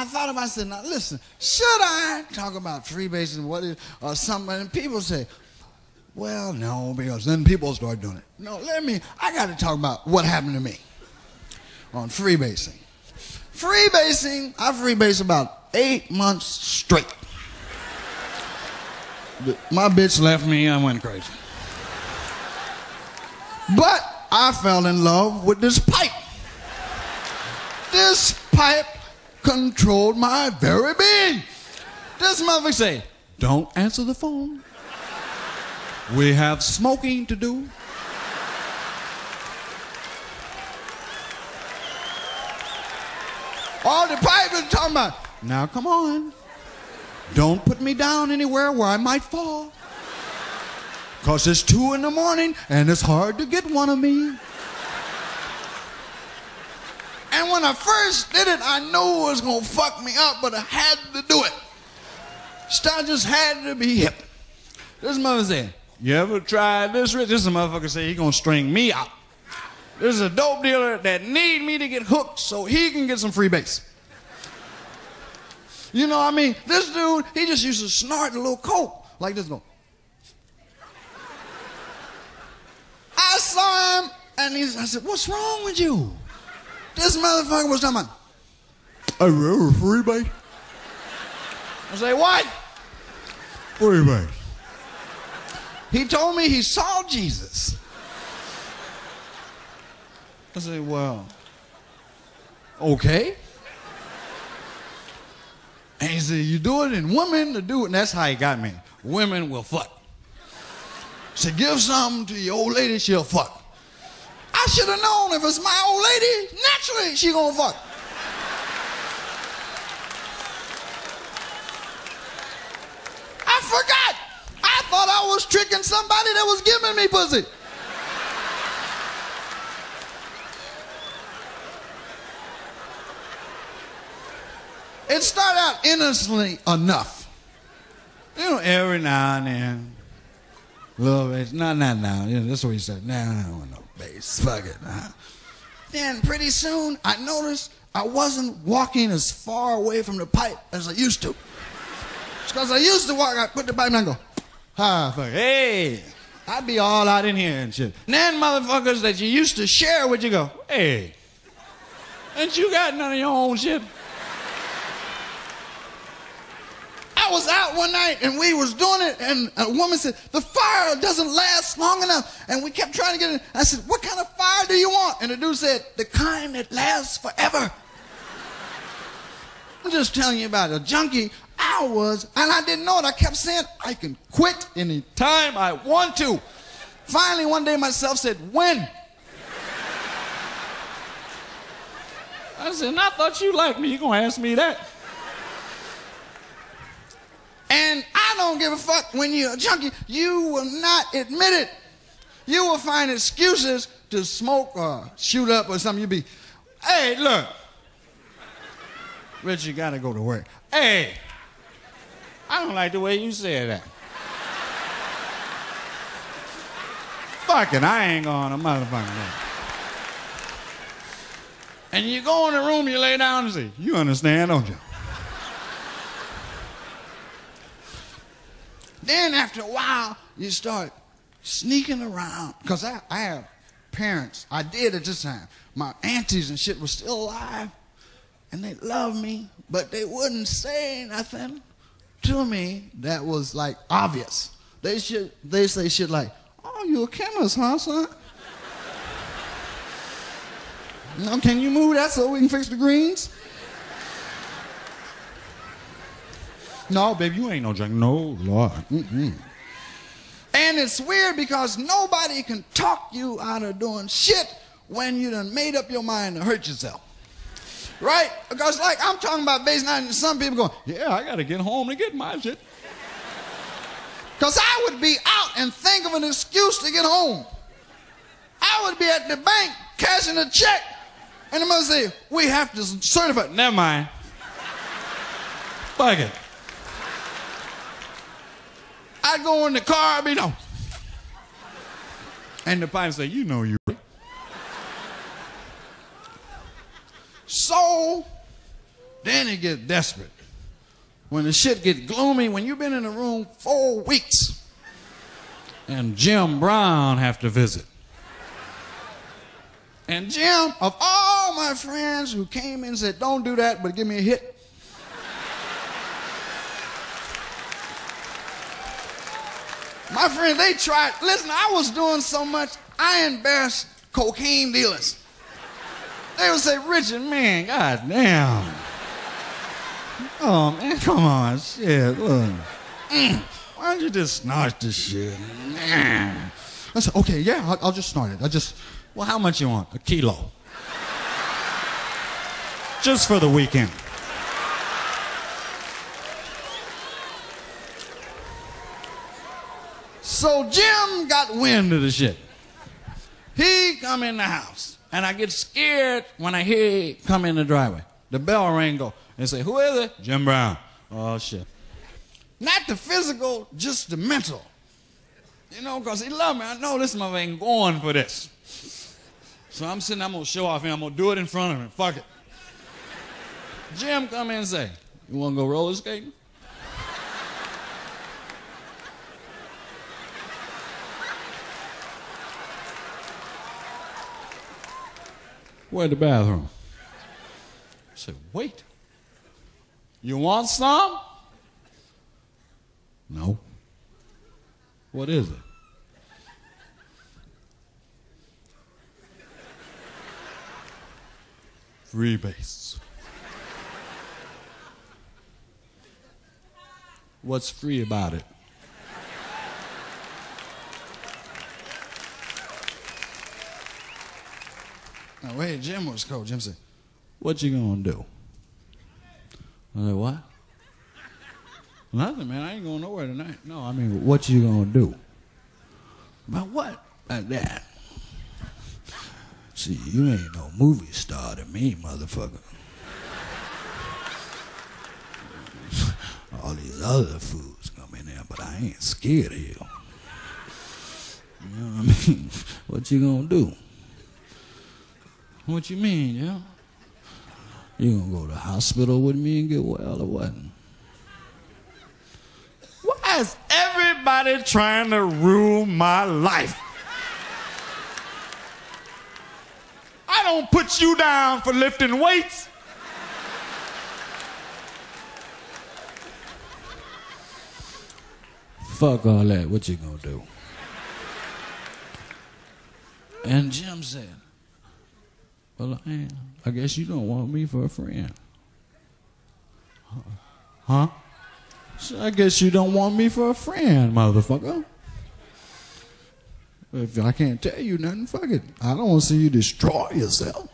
I thought about. I said, now listen, should I talk about freebasing, what is or something? And people say, well, no, because then people start doing it. No, let me. I got to talk about what happened to me on freebasing. Freebasing, I freebased about eight months straight. My bitch left me. I went crazy. But I fell in love with this pipe. This pipe controlled my very being. This motherfucker say, don't answer the phone. We have smoking to do. All the pipe is talking about, now come on. Don't put me down anywhere where I might fall. Because it's two in the morning and it's hard to get one of me. And when I first did it, I knew it was going to fuck me up, but I had to do it. I just had to be hip. This mother said, You ever tried this? This motherfucker say he going to string me out. This is a dope dealer that need me to get hooked so he can get some free base. You know what I mean? This dude, he just used to snort a little coke like this going. I saw him and he's, I said, What's wrong with you? This motherfucker was talking about, I remember free base. I say, What? Free base. He told me he saw Jesus. I said, Well, okay. And he said, You do it in women to do it. And that's how he got me. Women will fuck. So give something to your old lady, she'll fuck. I should have known if it's my old lady, naturally she gonna fuck. I forgot. I thought I was tricking somebody that was giving me pussy. It started out innocently enough. You know, every now and then, little base. No, not now. Yeah, that's what he said. Nah, I don't want no base. Fuck it. Nah. Then pretty soon, I noticed I wasn't walking as far away from the pipe as I used to. Because I used to walk, I put the pipe and I go, hi, fuck, hey. I'd be all out in here and shit. And then motherfuckers that you used to share with, you go, hey, ain't you got none of your own shit? I was out one night and we was doing it and a woman said, the fire doesn't last long enough. And we kept trying to get it. I said, what kind of fire do you want? And the dude said, the kind that lasts forever. I'm just telling you about a junkie I was, and I didn't know it. I kept saying, I can quit any time I want to. Finally, one day myself said, when? I said, I thought you liked me. You're gonna ask me that? And I don't give a fuck when you're a junkie. You will not admit it. You will find excuses to smoke or shoot up or something. You'll be, hey, look. Rich, you gotta go to work. Hey, I don't like the way you said that. Fucking, I ain't going to motherfucking And you go in the room, you lay down and say, you understand, don't you? Then after a while, you start sneaking around. Because I, I have parents. I did at this time. My aunties and shit were still alive. And they loved me. But they wouldn't say nothing to me that was like obvious. They should they say shit like, Oh, you a chemist, huh, son? now can you move that so we can fix the greens? No, baby, you ain't no junk. No, Lord. Mm-mm. And it's weird because nobody can talk you out of doing shit when you done made up your mind to hurt yourself. Right? Because like I'm talking about base night and some people going, yeah, I gotta get home to get my shit. Because I would be out and think of an excuse to get home. I would be at the bank cashing a check and the mother say, we have to certify. Never mind. Fuck it. I go in the car, I be no. And the pilot say, you know you right. So Then it gets desperate. When the shit gets gloomy, when you've been in the room four weeks, and Jim Brown have to visit. And Jim, of all my friends who came in and said, don't do that, but give me a hit. My friend, they tried. Listen, I was doing so much, I embarrassed cocaine dealers. They would say, Richard, man, god damn. Oh, man, come on, shit. Look. Mm, why don't you just snort this shit? I said, okay, yeah, I'll, I'll just snort it. I just, well, how much you want? A kilo. just for the weekend. So Jim got wind of the shit. He come in the house, and I get scared when I hear he come in the driveway. The bell ring go, and say, who is it? Jim Brown. Oh, shit. Not the physical, just the mental. You know, because he love me. I know this mother ain't going for this. So I'm sitting, I'm to show off him. I'm to do it in front of him. Fuck it. Jim come in and say, you want to go roller skating? Where the bathroom? I said, wait. You want some? No. What is it? Freebase. What's free about it? Now, wait, Jim was cold. Jim said, What you gonna do? I said, What? Nothing, man. I ain't going nowhere tonight. No, I mean, what you gonna do? About what? About that. See, you ain't no movie star to me, motherfucker. All these other fools come in there, but I ain't scared of you. You know what I mean? What you gonna do? What you mean, yeah? You gonna go to the hospital with me and get well or what? Why is everybody trying to ruin my life? I don't put you down for lifting weights. Fuck all that. What you gonna do? And Jim said, Well, I, I guess you don't want me for a friend. Huh? So I guess you don't want me for a friend, motherfucker. If I can't tell you nothing, fuck it. I don't want to see you destroy yourself.